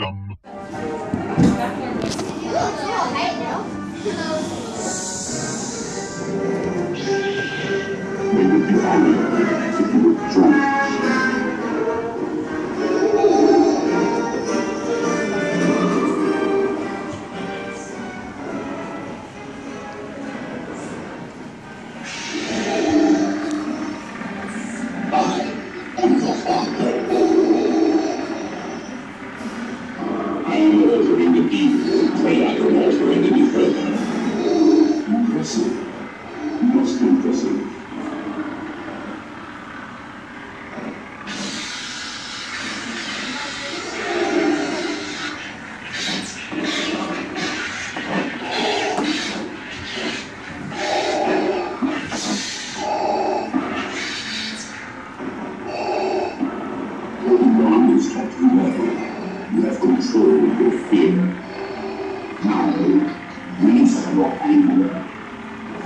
dum. They would be Am altering the I can alter it any. Impressive. Release your anger.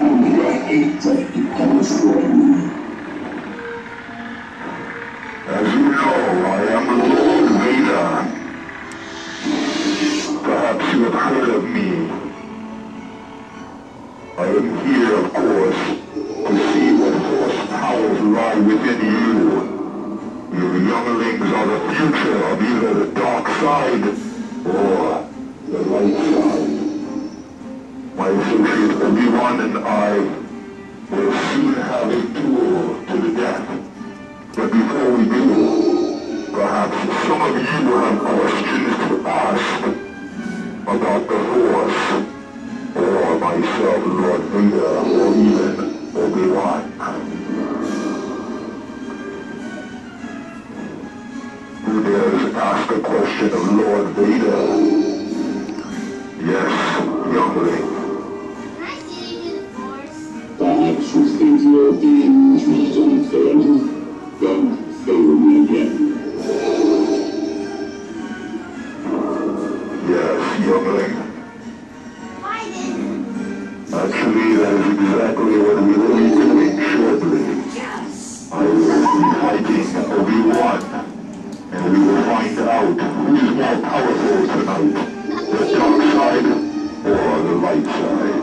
Only your hatred can destroy me. As you know, I am a Lord Vader. Perhaps you have heard of me. I am here, of course, to see what force powers lie within you. You younglings are the future of either the dark side or the light side. My associate and I will soon have a duel to the death. But before we do, perhaps some of you will have questions to ask about the Force, or myself, Lord Vader, or even out who is more powerful tonight, the dark side or the light side.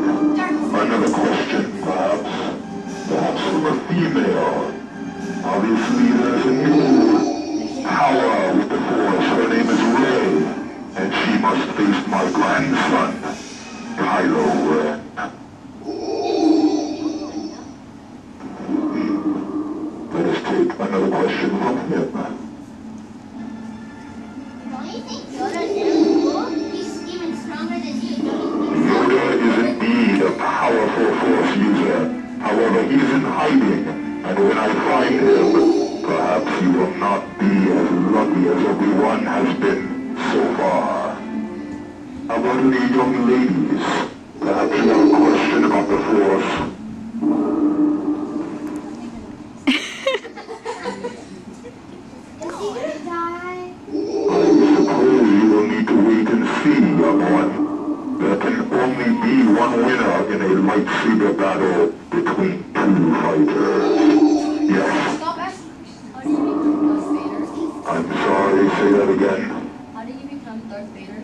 Another question, perhaps. Perhaps from a female. Obviously, there's a new power with the Force. Her name is Rey, and she must face my grandson, Kylo as Obi-Wan has been so far. About the young ladies? Perhaps a question about the Force. One winner in a lightsaber battle become Darth Vader?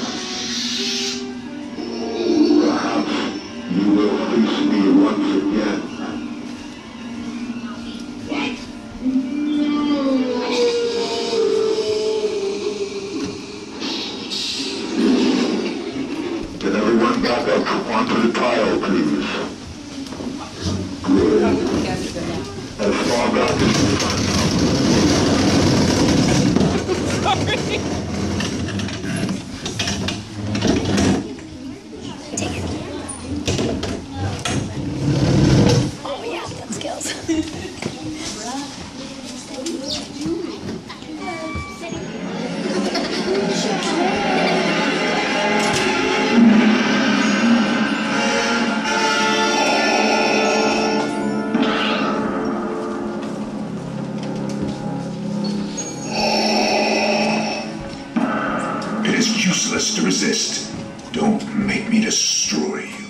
the pile, Crews. destroy you.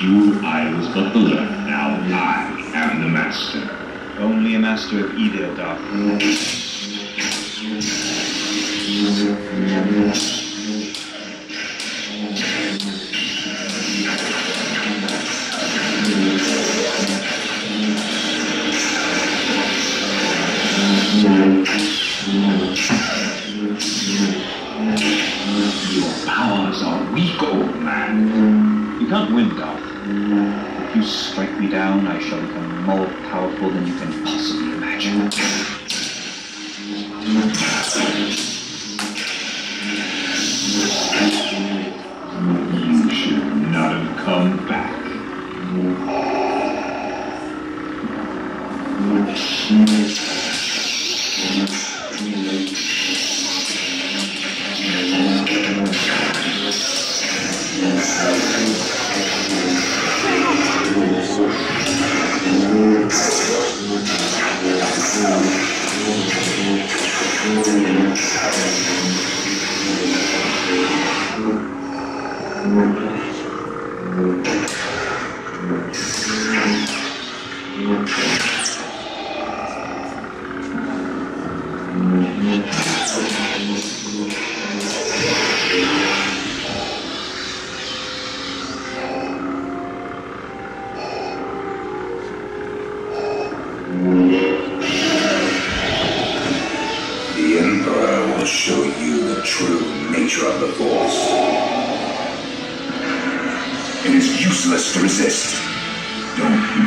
You, I was but the learner. Now I am the master. Only a master of evil, Darth. Down, I shall become more powerful than you can possibly imagine. You should not have come back. The the true nature of the Force. It is useless to resist. Don't